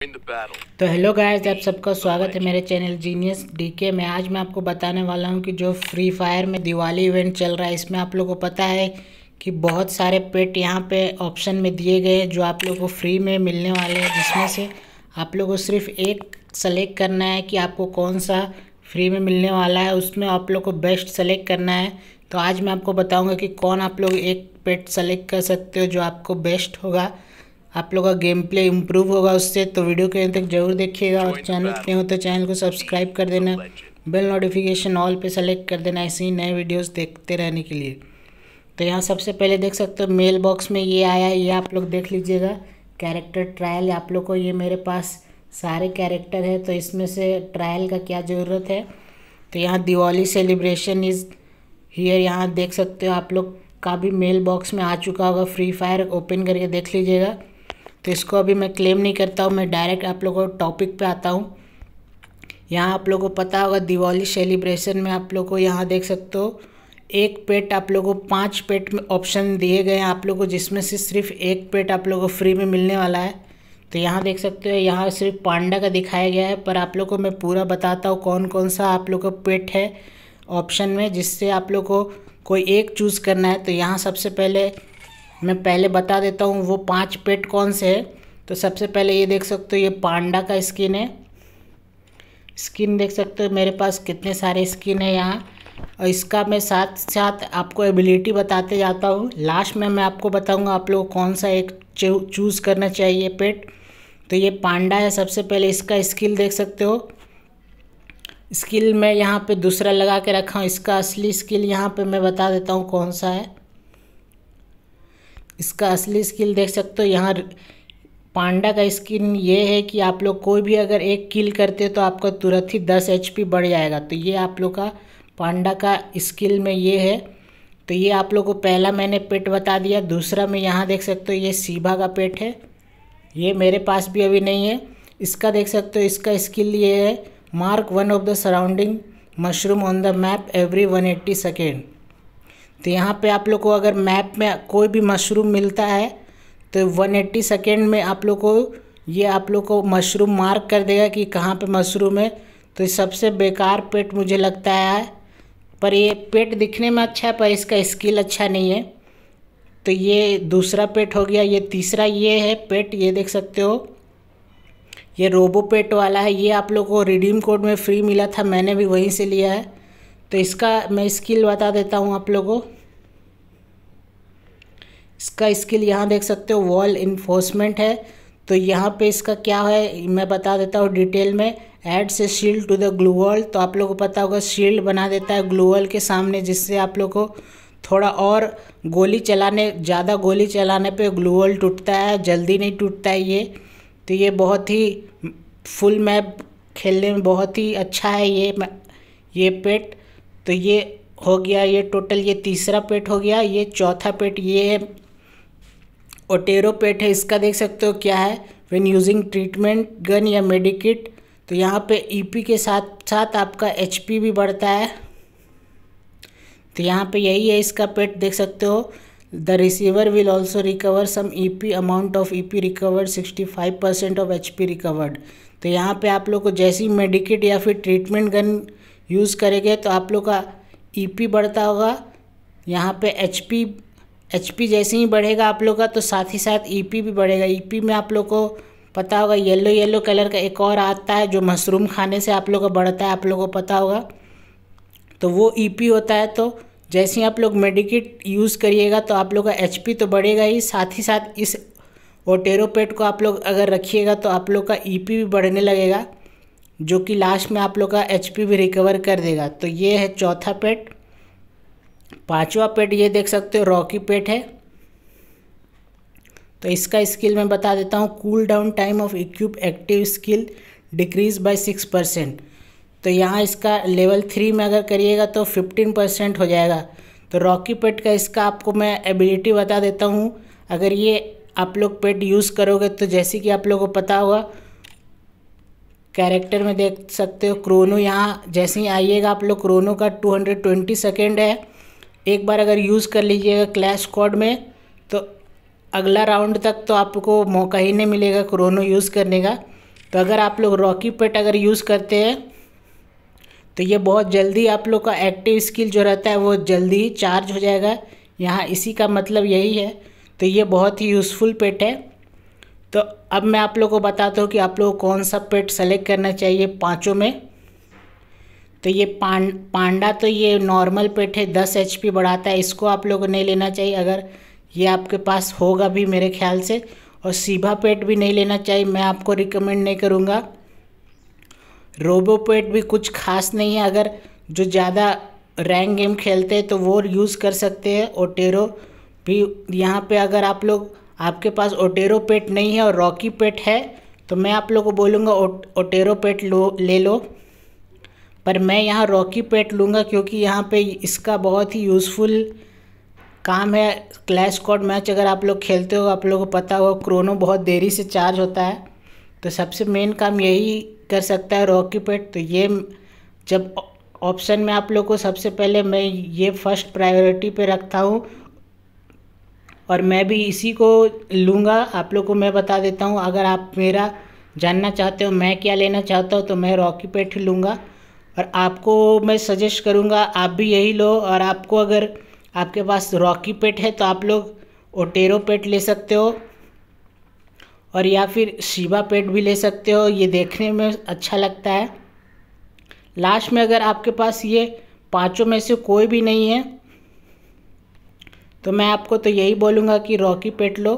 तो hello guys आप सबका स्वागत है मेरे चैनल जीनियस डीके में। आज मैं आपको बताने वाला हूँ कि जो फ्री फायर में दिवाली इवेंट चल रहा है, इसमें आप लोगों को पता है कि बहुत सारे पेट यहाँ पे ऑप्शन में दिए गए हैं, जो आप लोगों को फ्री में मिलने वाले हैं, जिसमें से आप लोगों को सिर्फ़ एक सेलेक्ट करना है कि आपको कौन सा फ्री में मिलने वाला है, उसमें आप लोग को बेस्ट सेलेक्ट करना है। तो आज मैं आपको बताऊँगा कि कौन आप लोग एक पेट सेलेक्ट कर सकते हो जो आपको बेस्ट होगा। आप लोग का गेम प्ले इम्प्रूव होगा उससे तो वीडियो के अंत तक ज़रूर देखिएगा और चैनल पे हो तो चैनल को सब्सक्राइब कर देना। बेल नोटिफिकेशन ऑल पे सेलेक्ट कर देना ऐसे ही नए वीडियोस देखते रहने के लिए। तो यहाँ सबसे पहले देख सकते हो मेल बॉक्स में ये आया ये आप लोग देख लीजिएगा। कैरेक्टर ट्रायल आप लोग को ये मेरे पास सारे कैरेक्टर है तो इसमें से ट्रायल का क्या ज़रूरत है? तो यहाँ दिवाली सेलिब्रेशन इज़ हियर यहाँ देख सकते हो आप लोग का भी मेल बॉक्स में आ चुका होगा। फ्री फायर ओपन करके देख लीजिएगा। तो इसको अभी मैं क्लेम नहीं करता हूँ, मैं डायरेक्ट आप लोगों को टॉपिक पे आता हूँ। यहाँ आप लोगों को पता होगा, दिवाली सेलिब्रेशन में आप लोग को यहाँ देख सकते हो, एक पेट आप लोगों को, पाँच पेट में ऑप्शन दिए गए हैं आप लोगों को, जिसमें से सिर्फ़ एक पेट आप लोगों को फ्री में मिलने वाला है। तो यहाँ देख सकते हो, यहाँ सिर्फ़ पांडा का दिखाया गया है, पर आप लोग को मैं पूरा बताता हूँ कौन कौन सा आप लोग का पेट है ऑप्शन में, जिससे आप लोग को कोई एक चूज़ करना है। तो यहाँ सबसे पहले मैं पहले बता देता हूँ, वो पाँच पेट कौन से है? तो सबसे पहले ये देख सकते हो, ये पांडा का स्किन है। स्किन देख सकते हो, मेरे पास कितने सारे स्किन है यहाँ। और इसका मैं साथ साथ आपको एबिलिटी बताते जाता हूँ। लास्ट में मैं आपको बताऊँगा आप लोग कौन सा एक चूज़ करना चाहिए पेट। तो ये पांडा है, सबसे पहले इसका स्किल देख सकते हो। स्किल मैं यहाँ पे दूसरा लगा के रखा हूँ, इसका असली स्किल यहाँ पे मैं बता देता हूँ कौन सा है। इसका असली स्किल देख सकते हो। यहाँ पांडा का स्किन ये है कि आप लोग कोई भी अगर एक किल करते तो आपका तुरंत ही दस एच बढ़ जाएगा। तो ये आप लोग का, पांडा का स्किल में ये है। तो ये आप लोग को पहला मैंने पेट बता दिया। दूसरा में यहाँ देख सकते हो, ये सीभा का पेट है। ये मेरे पास भी अभी नहीं है। इसका देख सकते हो, इसका स्किल ये है। Mark one of the surrounding mushroom on the map every one eighty second. तो यहाँ पे आप लोग को अगर मैप में कोई भी मशरूम मिलता है तो 180 सेकेंड में आप लोग को, ये आप लोग को मशरूम मार्क कर देगा कि कहाँ पे मशरूम है। तो सबसे बेकार पेट मुझे लगता है, पर ये पेट दिखने में अच्छा है, पर इसका स्किल अच्छा नहीं है। तो ये दूसरा पेट हो गया, ये तीसरा ये है पेट, ये देख सकते हो। ये रोबो पेट वाला है, ये आप लोग को रिडीम कोड में फ्री मिला था, मैंने भी वहीं से लिया है। तो इसका, मैं स्किल बता देता हूँ आप लोगों इसका स्किल यहाँ देख सकते हो वॉल इन्फोर्समेंट है। तो यहाँ पे इसका क्या है, मैं बता देता हूँ डिटेल में। ऐड से shield to the gloo wall तो आप लोगों को पता होगा शील्ड बना देता है ग्लू वॉल के सामने, जिससे आप लोग को थोड़ा और गोली चलाने, ज़्यादा गोली चलाने पे ग्लू वॉल टूटता है, जल्दी नहीं टूटता है ये। तो ये बहुत ही फुल मैप खेलने में बहुत ही अच्छा है ये ये पेट तो ये हो गया, ये टोटल ये तीसरा पेट हो गया, ये चौथा पेट ये है ओटेरो पेट है, इसका देख सकते हो क्या है? व्हेन यूजिंग ट्रीटमेंट गन या मेडिकिट तो यहाँ पे ईपी e के साथ साथ आपका एचपी भी बढ़ता है। तो यहाँ पे यही है इसका पेट, देख सकते हो। The receiver will also recover some E P amount of E P recovered sixty five percent of H P recovered तो यहाँ पे आप लोग को जैसी मेडिकेट या फिर ट्रीटमेंट गन यूज़ करेंगे तो आप लोग का ई e बढ़ता होगा। यहाँ पे एच पी एच पी जैसे ही बढ़ेगा आप लोग का तो साथ ही साथ ई e भी बढ़ेगा। ई e में आप लोग को पता होगा येलो येलो कलर का एक और आता है जो मशरूम खाने से आप लोग का बढ़ता है, आप लोग को पता होगा। तो वो ईपी होता है तो जैसे ही आप लोग मेडिकेट यूज़ करिएगा तो आप लोग का एचपी तो बढ़ेगा ही। साथ ही साथ इस ओटेरोपेट को आप लोग अगर रखिएगा तो आप लोग का ईपी भी बढ़ने लगेगा। जो कि लास्ट में आप लोग का एचपी भी रिकवर कर देगा। तो ये है चौथा पेट पांचवा पेट ये देख सकते हो रॉकी पेट है। तो इसका स्किल मैं बता देता हूँ cool down time of equip active skill decrease by six percent तो यहाँ इसका लेवल थ्री में अगर करिएगा तो फिफ्टीन परसेंट हो जाएगा। तो रॉकी पेट का इसका आपको मैं एबिलिटी बता देता हूँ। अगर ये आप लोग पेट यूज़ करोगे तो जैसे कि आप लोगों को पता होगा कैरेक्टर में देख सकते हो क्रोनो यहाँ जैसे ही आइएगा आप लोग क्रोनो का 220 सेकेंड है। एक बार अगर यूज़ कर लीजिएगा क्लैश कोड में तो अगला राउंड तक तो आपको मौका ही नहीं मिलेगा क्रोनो यूज़ करने का। तो अगर आप लोग रॉकी पेट अगर यूज़ करते हैं तो ये बहुत जल्दी आप लोग का एक्टिव स्किल जो रहता है, वो जल्दी ही चार्ज हो जाएगा। यहाँ इसी का मतलब यही है। तो ये बहुत ही यूज़फुल पेट है। तो अब मैं आप लोग को बताता हूँ कि आप लोग कौन सा पेट सेलेक्ट करना चाहिए पाँचों में। तो ये पान पांडा तो ये नॉर्मल पेट है, दस एच बढ़ाता है, इसको आप लोग नहीं लेना चाहिए। अगर ये आपके पास होगा भी मेरे ख्याल से, और सीभा पेट भी नहीं लेना चाहिए, मैं आपको रिकमेंड नहीं करूँगा। रोबो पेट भी कुछ खास नहीं है, अगर जो ज़्यादा रैंक गेम खेलते हैं तो वो यूज़ कर सकते हैं ओटेरो भी यहाँ पे अगर आप लोग आपके पास ओटेरो पेट नहीं है और रॉकी पेट है तो मैं आप लोग को बोलूँगा ओटेरो पेट लो, ले लो। पर मैं यहाँ रॉकी पेट लूँगा क्योंकि यहाँ पे इसका बहुत ही यूज़फुल काम है। क्लैश कोड मैच अगर आप लोग खेलते हो, आप लोगों को पता हो क्रोनो बहुत देरी से चार्ज होता है। तो सबसे मेन काम यही कर सकता है रॉकी पेट। तो ये जब ऑप्शन में आप लोग को सबसे पहले मैं ये फ़र्स्ट प्रायोरिटी पे रखता हूँ और मैं भी इसी को लूँगा। आप लोग को मैं बता देता हूँ, अगर आप मेरा जानना चाहते हो, मैं क्या लेना चाहता हूँ तो मैं रॉकी पेट लूँगा। और आपको मैं सजेस्ट करूँगा, आप भी यही लो। और आपको अगर आपके पास रॉकी पेट है तो आप लोग ओटेरो पेट ले सकते हो। और या फिर शिवा पेट भी ले सकते हो। ये देखने में अच्छा लगता है। लास्ट में अगर आपके पास ये पाँचों में से कोई भी नहीं है तो मैं आपको तो यही बोलूँगा कि रॉकी पेट लो।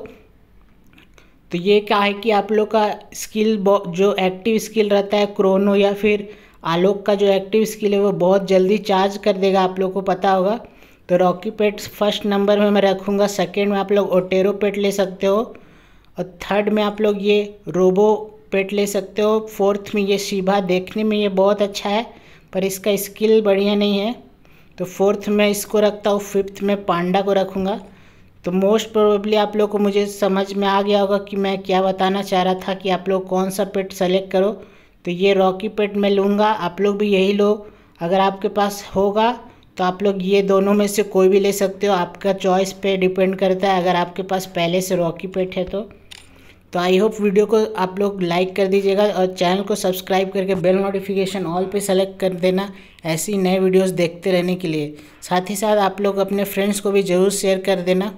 तो ये क्या है कि आप लोग का स्किल जो एक्टिव स्किल रहता है, क्रोनो या फिर आलोक का जो एक्टिव स्किल है, वो बहुत जल्दी चार्ज कर देगा, आप लोग को पता होगा। तो रॉकी पेट फ़र्स्ट नंबर में मैं रखूँगा, सेकेंड में आप लोग ओटेरो पेट ले सकते हो, और थर्ड में आप लोग ये रोबो पेट ले सकते हो, फोर्थ में ये शिभा देखने में ये बहुत अच्छा है, पर इसका स्किल बढ़िया नहीं है। तो फोर्थ में इसको रखता हूँ, फिफ्थ में पांडा को रखूँगा। तो मोस्ट प्रोबेबली आप लोग को मुझे समझ में आ गया होगा कि मैं क्या बताना चाह रहा था कि आप लोग कौन सा पेट सेलेक्ट करो। तो ये रॉकी पेट मैं लूँगा, आप लोग भी यही लो। अगर आपके पास होगा तो आप लोग ये दोनों में से कोई भी ले सकते हो। आपका चॉइस पे डिपेंड करता है, अगर आपके पास पहले से रॉकी पेट है तो। तो आई होप वीडियो को आप लोग लाइक कर दीजिएगा और चैनल को सब्सक्राइब करके बेल नोटिफिकेशन ऑल पे सेलेक्ट कर देना ऐसी नए वीडियोस देखते रहने के लिए। साथ ही साथ आप लोग अपने फ्रेंड्स को भी ज़रूर शेयर कर देना।